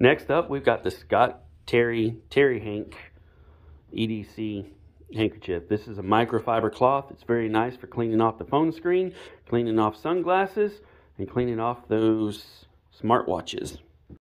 Next up, we've got the Scott Terry Terry Hank EDC handkerchief. This is a microfiber cloth. It's very nice for cleaning off the phone screen, cleaning off sunglasses, and cleaning off those smartwatches.